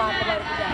బాధపడుతుంది